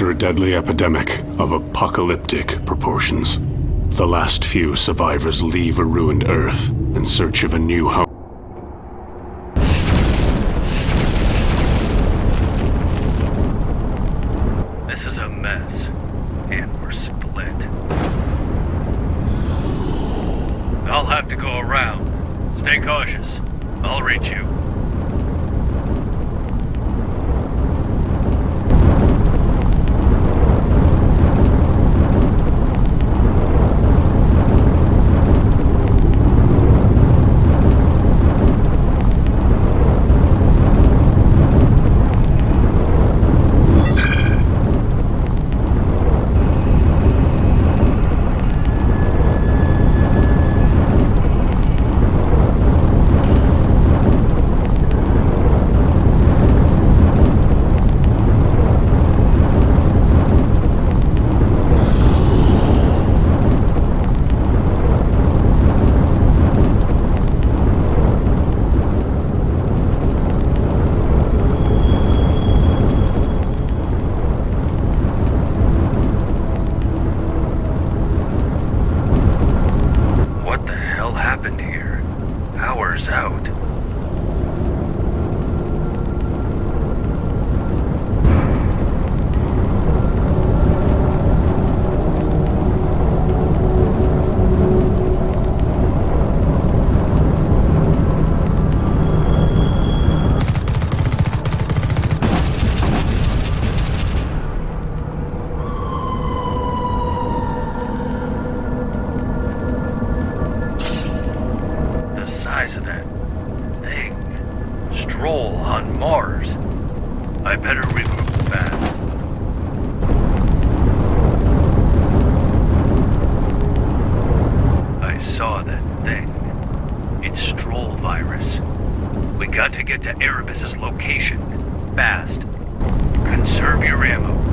after a deadly epidemic of apocalyptic proportions. The last few survivors leave a ruined Earth in search of a new home. Got to get to Erebus's location. Fast. Conserve your ammo.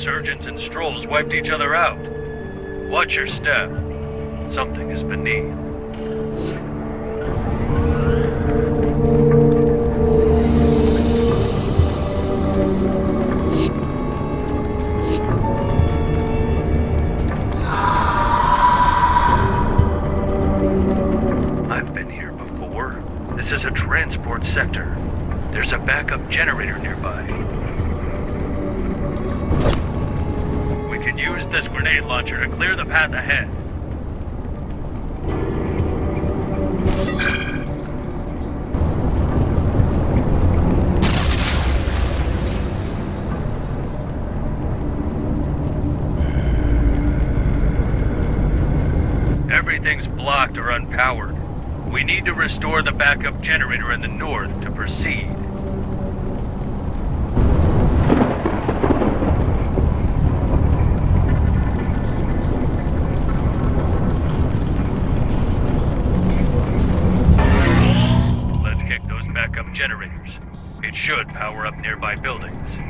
Insurgents and Strols wiped each other out. Watch your step. Something is beneath. I've been here before. This is a transport sector. There's a backup generator nearby. Can use this grenade launcher to clear the path ahead. Everything's blocked or unpowered. We need to restore the backup generator in the north to proceed. Should power up nearby buildings.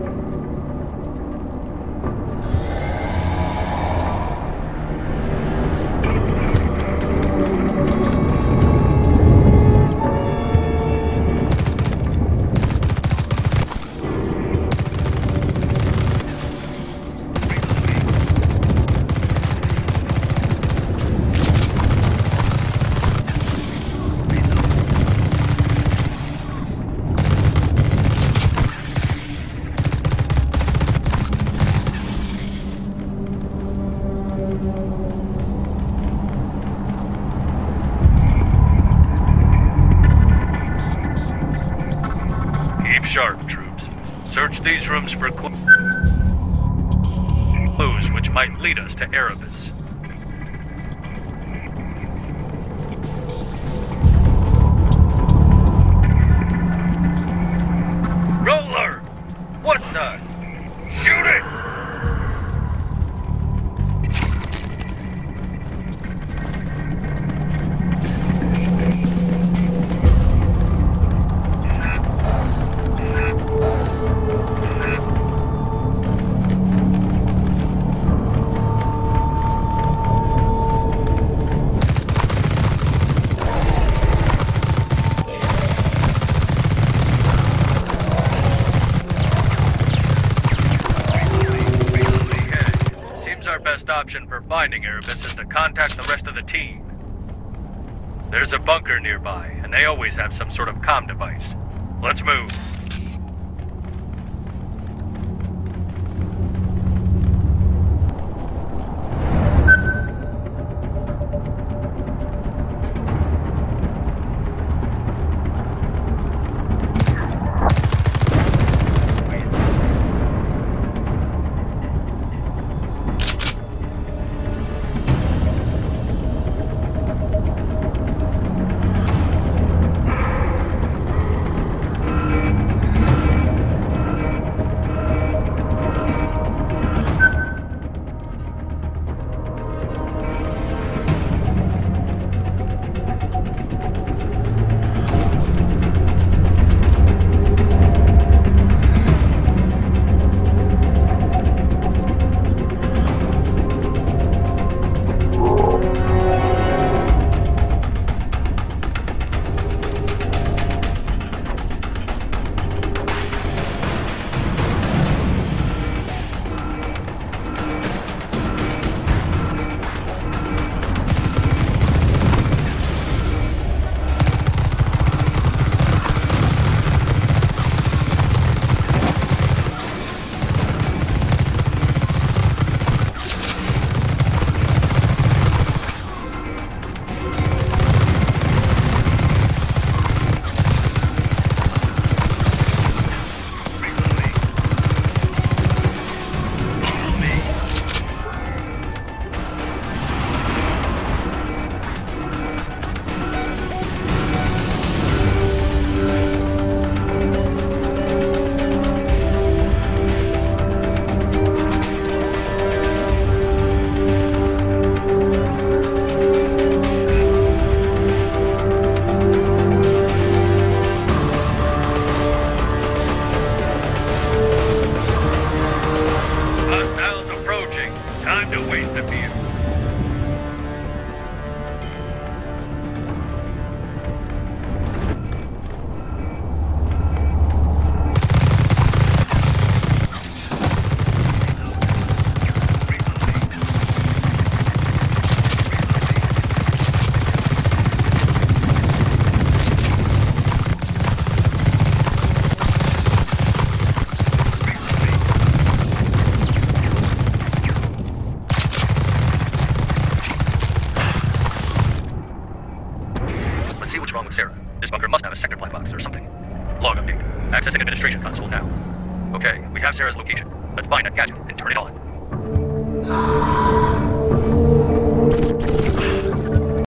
for clues which might lead us to Erebus. option for finding Erebus is to contact the rest of the team. There's a bunker nearby, and they always have some sort of comm device. Let's move.